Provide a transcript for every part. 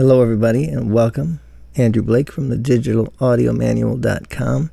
Hello, everybody, and welcome. Andrew Blake from the digitalaudiomanual.com.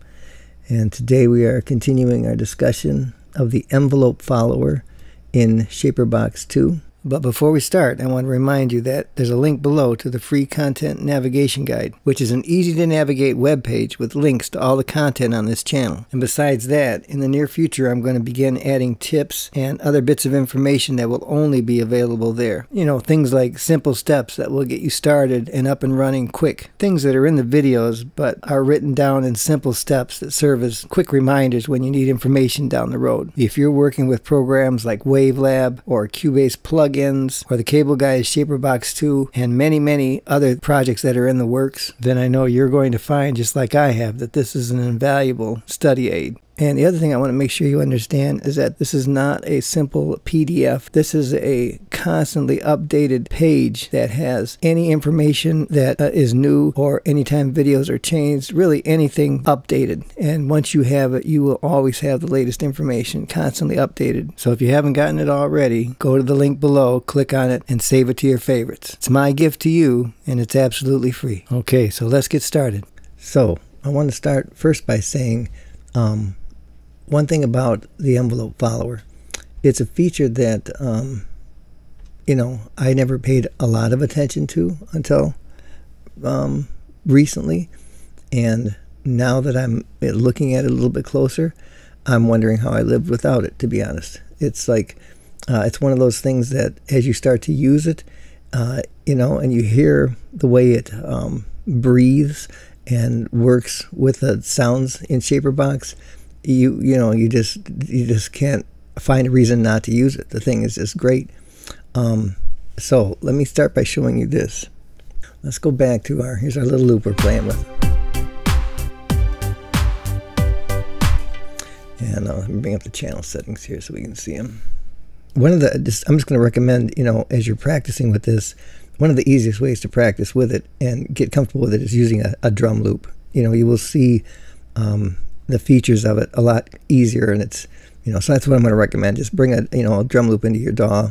And today we are continuing our discussion of the envelope follower in ShaperBox 2. But before we start, I want to remind you that there's a link below to the free content navigation guide, which is an easy to navigate web page with links to all the content on this channel. And besides that, in the near future, I'm going to begin adding tips and other bits of information that will only be available there. You know, things like simple steps that will get you started and up and running quick. Things that are in the videos but are written down in simple steps that serve as quick reminders when you need information down the road. If you're working with programs like Wavelab or Cubase plugins, plugins or the Cable Guys ShaperBox 2 and many, many other projects that are in the works, then I know you're going to find, just like I have, that this is an invaluable study aid. And the other thing I want to make sure you understand is that this is not a simple PDF. This is a constantly updated page that has any information that uh, is new or anytime videos are changed, really anything updated. And once you have it, you will always have the latest information constantly updated. So if you haven't gotten it already, go to the link below, click on it, and save it to your favorites. It's my gift to you, and it's absolutely free. Okay, so let's get started. So I want to start first by saying, um, one thing about the envelope follower, it's a feature that um, you know I never paid a lot of attention to until um, recently, and now that I'm looking at it a little bit closer, I'm wondering how I lived without it. To be honest, it's like uh, it's one of those things that as you start to use it, uh, you know, and you hear the way it um, breathes and works with the sounds in ShaperBox you you know you just you just can't find a reason not to use it. The thing is just great. Um, so let me start by showing you this. Let's go back to our here's our little loop we're playing with. And uh, let me bring up the channel settings here so we can see them. One of the just, I'm just going to recommend you know as you're practicing with this, one of the easiest ways to practice with it and get comfortable with it is using a, a drum loop. You know you will see um, the features of it a lot easier and it's you know so that's what I'm going to recommend. Just bring a you know a drum loop into your DAW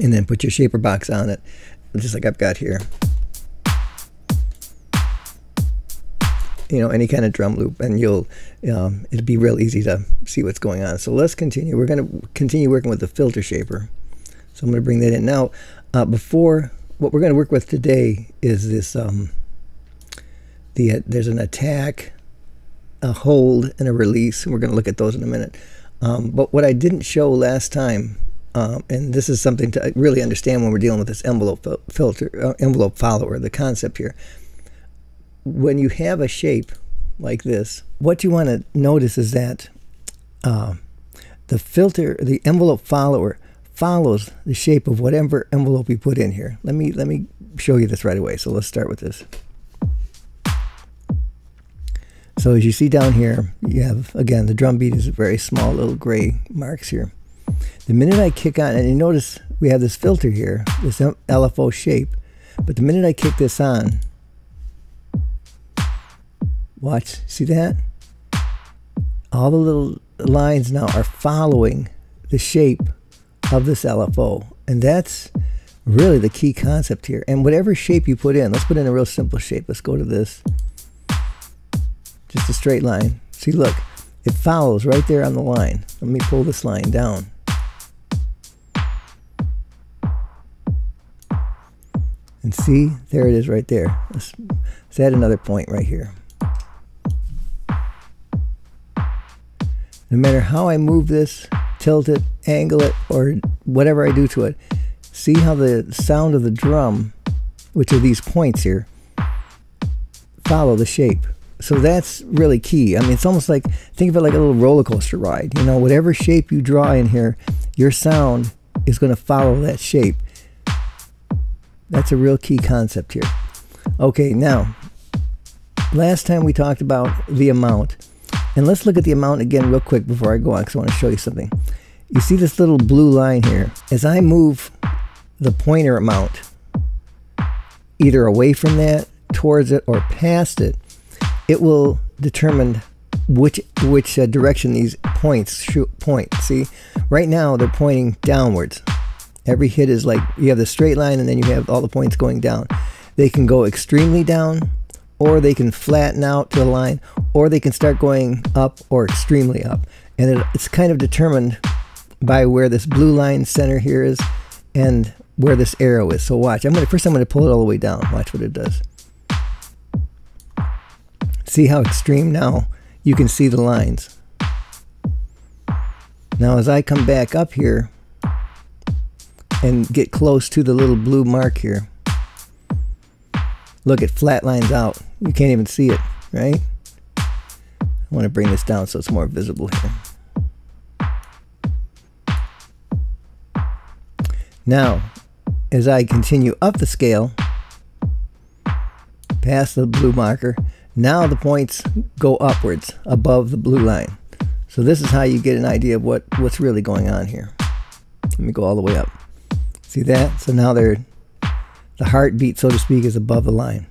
and then put your ShaperBox on it just like I've got here. You know any kind of drum loop and you'll um, it'll be real easy to see what's going on. So let's continue. We're going to continue working with the filter shaper. So I'm going to bring that in. Now uh, before what we're going to work with today is this um, the uh, there's an attack a hold and a release. We're going to look at those in a minute. Um, but what I didn't show last time, um, and this is something to really understand when we're dealing with this envelope filter, uh, envelope follower, the concept here. When you have a shape like this, what you want to notice is that uh, the filter, the envelope follower, follows the shape of whatever envelope you put in here. Let me let me show you this right away. So let's start with this. So as you see down here, you have, again, the drum beat is a very small little gray marks here. The minute I kick on, and you notice we have this filter here, this LFO shape, but the minute I kick this on, watch, see that? All the little lines now are following the shape of this LFO. And that's really the key concept here. And whatever shape you put in, let's put in a real simple shape. Let's go to this just a straight line. See, look, it follows right there on the line. Let me pull this line down. And see, there it is right there. Let's, let's add another point right here. No matter how I move this, tilt it, angle it, or whatever I do to it, see how the sound of the drum, which are these points here, follow the shape so that's really key. I mean, it's almost like think of it like a little roller coaster ride. You know, whatever shape you draw in here, your sound is going to follow that shape. That's a real key concept here. Okay, now, last time we talked about the amount. And let's look at the amount again real quick before I go on because I want to show you something. You see this little blue line here? As I move the pointer amount either away from that, towards it, or past it, it will determine which which uh, direction these points shoot, point. See, right now they're pointing downwards. Every hit is like you have the straight line and then you have all the points going down. they can go extremely down, or they can flatten out to the line, or they can start going up or extremely up. And it, it's kind of determined by where this blue line center here is and where this arrow is. So watch. I'm gonna first I'm gonna pull it all the way down. Watch what it does. See how extreme now you can see the lines. Now as I come back up here and get close to the little blue mark here, look it flat lines out. You can't even see it, right? I want to bring this down so it's more visible here. Now, as I continue up the scale, past the blue marker, now the points go upwards above the blue line. So this is how you get an idea of what, what's really going on here. Let me go all the way up. See that? So now they're, the heartbeat, so to speak, is above the line.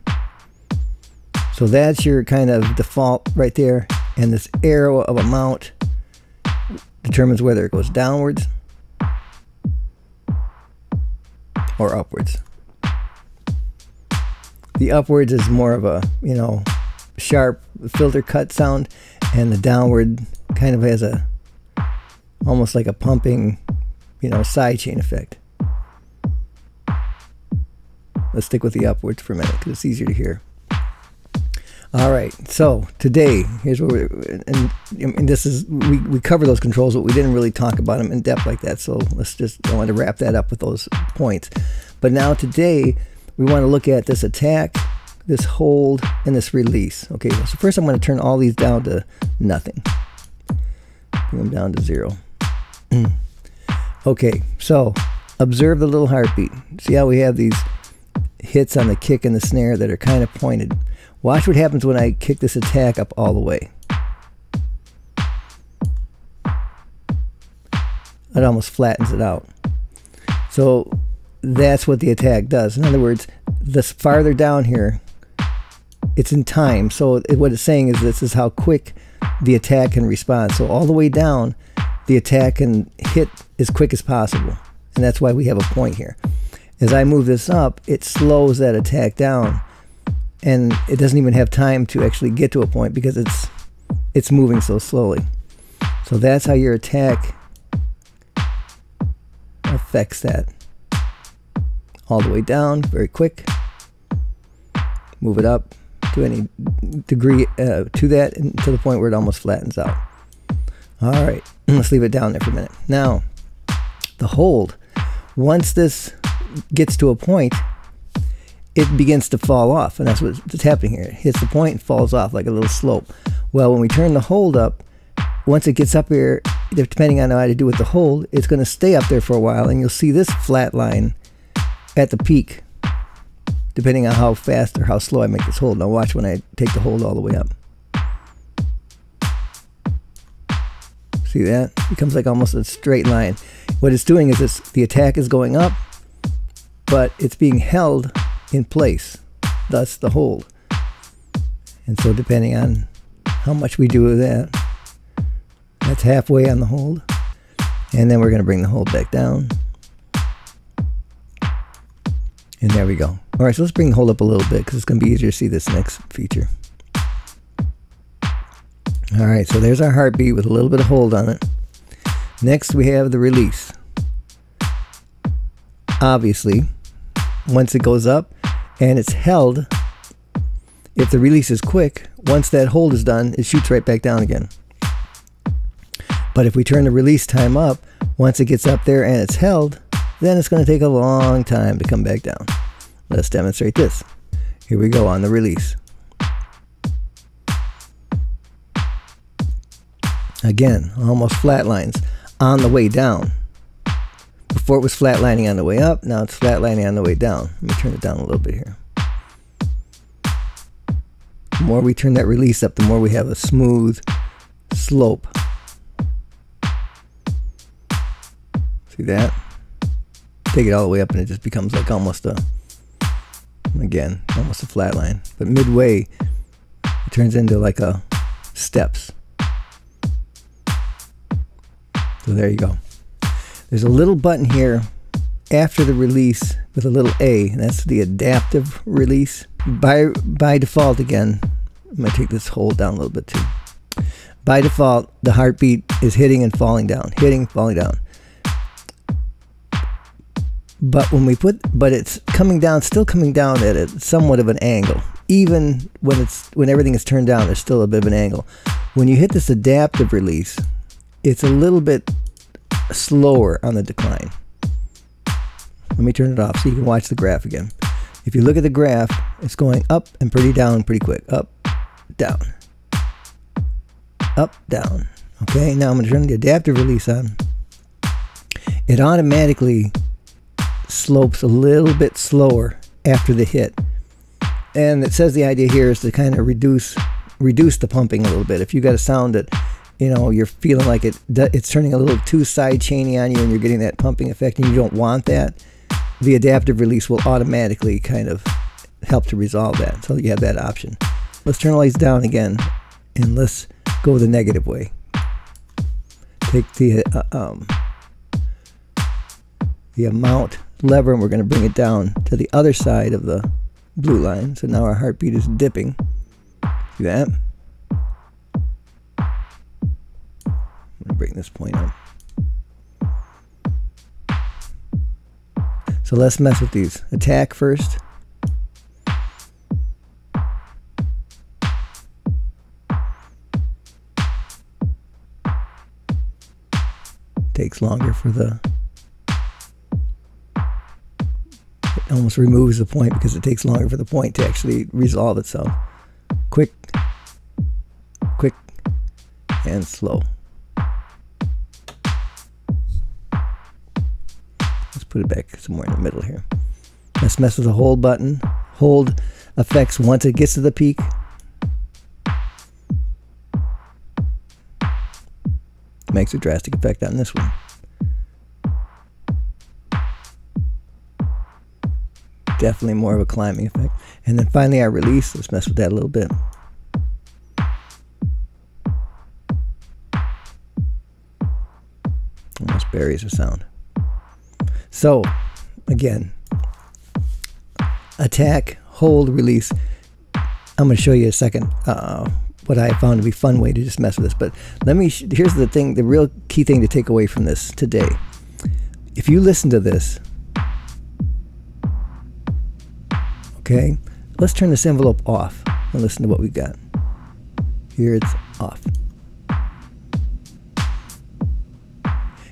So that's your kind of default right there. And this arrow of amount determines whether it goes downwards or upwards. The upwards is more of a, you know, sharp filter cut sound, and the downward kind of has a almost like a pumping, you know, side chain effect. Let's stick with the upwards for a minute because it's easier to hear. All right, so today, here's what we're, and, and this is, we, we cover those controls, but we didn't really talk about them in depth like that. So let's just, I want to wrap that up with those points. But now today, we want to look at this attack, this hold, and this release. Okay, so first I'm going to turn all these down to nothing. Bring them down to zero. okay, so observe the little heartbeat. See how we have these hits on the kick and the snare that are kind of pointed. Watch what happens when I kick this attack up all the way. It almost flattens it out. So that's what the attack does. In other words, the farther down here, it's in time. So what it's saying is this is how quick the attack can respond. So all the way down, the attack can hit as quick as possible. And that's why we have a point here. As I move this up, it slows that attack down and it doesn't even have time to actually get to a point because it's it's moving so slowly. So that's how your attack affects that. All the way down, very quick. Move it up to any degree uh, to that to the point where it almost flattens out. All right, let's leave it down there for a minute. Now, the hold. Once this gets to a point, it begins to fall off. And that's what's happening here. It hits the point and falls off like a little slope. Well, when we turn the hold up, once it gets up here, depending on how to do with the hold, it's going to stay up there for a while. And you'll see this flat line at the peak, depending on how fast or how slow I make this hold. Now watch when I take the hold all the way up. See that? It becomes like almost a straight line. What it's doing is this, the attack is going up, but it's being held in place, thus the hold. And so depending on how much we do with that, that's halfway on the hold. And then we're going to bring the hold back down. And there we go. All right, so let's bring the hold up a little bit because it's going to be easier to see this next feature. All right, so there's our heartbeat with a little bit of hold on it. Next, we have the release. Obviously, once it goes up, and it's held. If the release is quick, once that hold is done, it shoots right back down again. But if we turn the release time up, once it gets up there and it's held, then it's going to take a long time to come back down. Let's demonstrate this. Here we go on the release. Again, almost flat lines on the way down. Before it was flatlining on the way up, now it's flatlining on the way down. Let me turn it down a little bit here. The more we turn that release up, the more we have a smooth slope. See that? Take it all the way up and it just becomes like almost a, again, almost a flat line. But midway, it turns into like a steps. So there you go. There's a little button here after the release with a little A, and that's the adaptive release. By, by default, again, I'm going to take this hold down a little bit too. By default, the heartbeat is hitting and falling down, hitting, falling down. But when we put, but it's coming down, still coming down at a somewhat of an angle. Even when it's when everything is turned down, there's still a bit of an angle. When you hit this adaptive release, it's a little bit slower on the decline. Let me turn it off so you can watch the graph again. If you look at the graph, it's going up and pretty down pretty quick. Up, down, up, down. Okay, now I'm going to turn the adaptive release on. It automatically slopes a little bit slower after the hit. And it says the idea here is to kind of reduce reduce the pumping a little bit. If you got a sound that you know you're feeling like it it's turning a little too side chainy on you and you're getting that pumping effect and you don't want that, the adaptive release will automatically kind of help to resolve that. So you have that option. Let's turn the lights down again and let's go the negative way. Take the uh, um, the amount lever and we're going to bring it down to the other side of the blue line. So now our heartbeat is dipping. See that? I'm going to bring this point up. So let's mess with these. Attack first. Takes longer for the almost removes the point because it takes longer for the point to actually resolve itself. Quick, quick, and slow. Let's put it back somewhere in the middle here. Let's mess with the hold button. Hold affects once it gets to the peak. Makes a drastic effect on this one. Definitely more of a climbing effect. And then finally I release, let's mess with that a little bit. Almost buries the sound. So, again, attack, hold, release. I'm going to show you a second uh, what I found to be fun way to just mess with this. But let me, here's the thing, the real key thing to take away from this today. If you listen to this Okay, let's turn this envelope off and listen to what we got. Here it's off.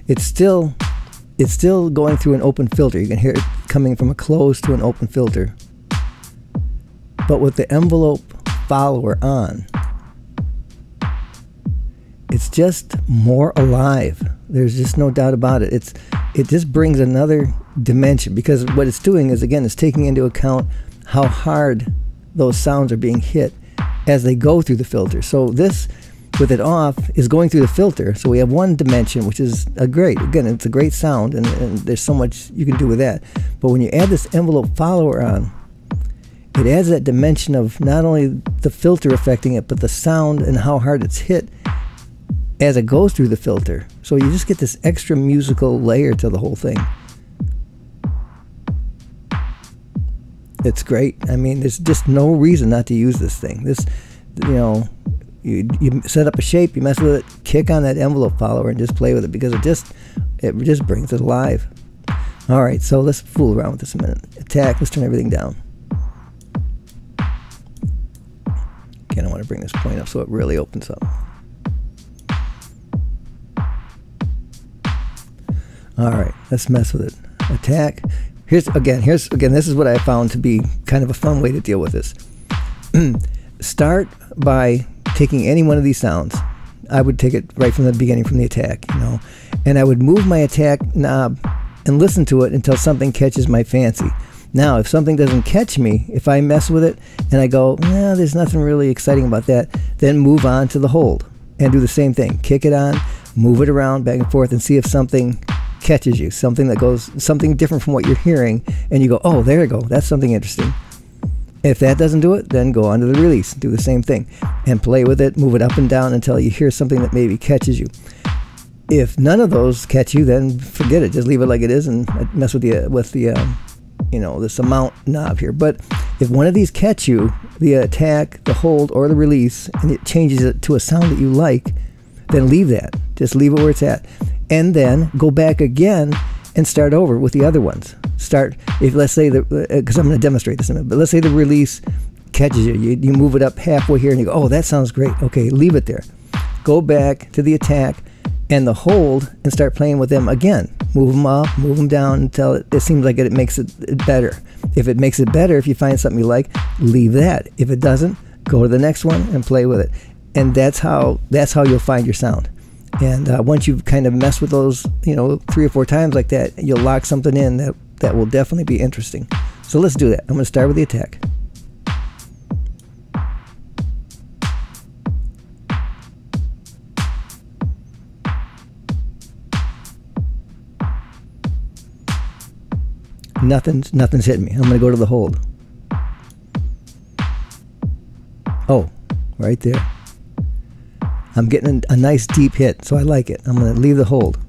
It's still it's still going through an open filter. You can hear it coming from a closed to an open filter. But with the envelope follower on, it's just more alive. There's just no doubt about it. It's it just brings another dimension because what it's doing is again it's taking into account how hard those sounds are being hit as they go through the filter. So this, with it off, is going through the filter. So we have one dimension, which is a great, again, it's a great sound, and, and there's so much you can do with that. But when you add this envelope follower on, it adds that dimension of not only the filter affecting it, but the sound and how hard it's hit as it goes through the filter. So you just get this extra musical layer to the whole thing. It's great. I mean, there's just no reason not to use this thing. This, you know, you, you set up a shape, you mess with it, kick on that envelope follower, and just play with it because it just it just brings it alive. All right, so let's fool around with this a minute. Attack. Let's turn everything down. Again, I want to bring this point up so it really opens up. All right, let's mess with it. Attack. Here's again, here's again, this is what I found to be kind of a fun way to deal with this. Start by taking any one of these sounds. I would take it right from the beginning, from the attack, you know, and I would move my attack knob and listen to it until something catches my fancy. Now, if something doesn't catch me, if I mess with it and I go, nah, there's nothing really exciting about that, then move on to the hold and do the same thing. Kick it on, move it around back and forth, and see if something catches you, something that goes something different from what you're hearing, and you go, oh, there you go, that's something interesting. If that doesn't do it, then go on to the release, do the same thing, and play with it, move it up and down until you hear something that maybe catches you. If none of those catch you, then forget it. Just leave it like it is and mess with the with the um, you know, this amount knob here. But if one of these catch you, the attack, the hold, or the release, and it changes it to a sound that you like, then leave that. Just leave it where it's at. And then go back again and start over with the other ones. Start, if let's say, the because uh, I'm going to demonstrate this in a minute, but let's say the release catches you. you. You move it up halfway here and you go, oh, that sounds great. Okay, leave it there. Go back to the attack and the hold and start playing with them again. Move them up, move them down until it, it seems like it, it makes it better. If it makes it better, if you find something you like, leave that. If it doesn't, go to the next one and play with it. And that's how that's how you'll find your sound. And uh, once you've kind of messed with those, you know, three or four times like that, you'll lock something in that that will definitely be interesting. So let's do that. I'm going to start with the attack. Nothing's nothing's hitting me. I'm gonna go to the hold. Oh, right there. I'm getting a, nice deep hit, so I like it. I'm gonna leave the hold.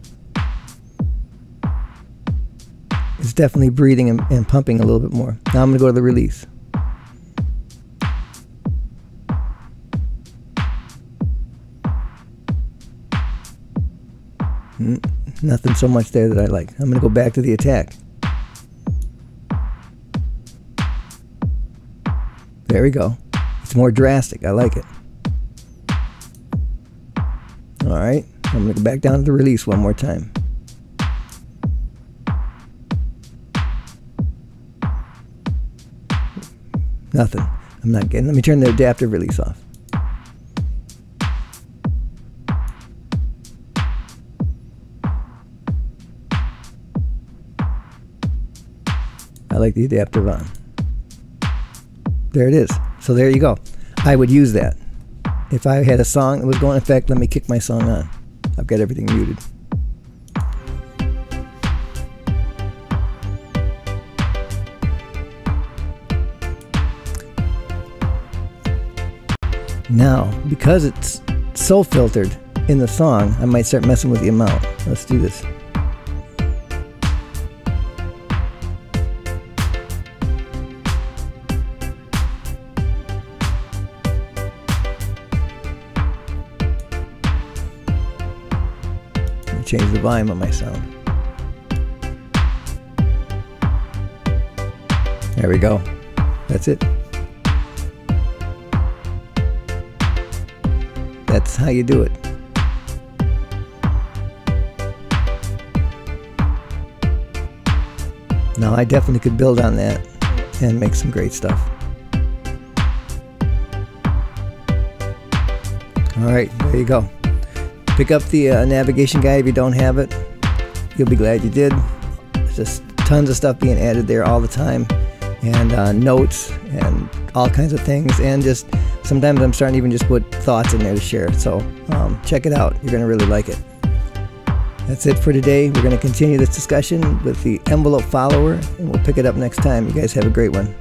It's definitely breathing and, and pumping a little bit more. Now I'm gonna go to the release. Mm, nothing so much there that I like. I'm gonna go back to the attack. There we go. It's more drastic. I like it. All right. I'm going to go back down to the release one more time. Nothing. I'm not getting. Let me turn the adaptive release off. I like the adaptive on. There it is. So there you go. I would use that. If I had a song that was going, in fact, let me kick my song on. I've got everything muted. Now, because it's so filtered in the song, I might start messing with the amount. Let's do this. Change the volume of my sound. There we go. That's it. That's how you do it. Now I definitely could build on that and make some great stuff. All right, there you go. Pick up the uh, navigation guide if you don't have it. You'll be glad you did. There's just tons of stuff being added there all the time, and uh, notes and all kinds of things. And just sometimes I'm starting to even just put thoughts in there to share. So um, check it out. You're going to really like it. That's it for today. We're going to continue this discussion with the envelope follower, and we'll pick it up next time. You guys have a great one.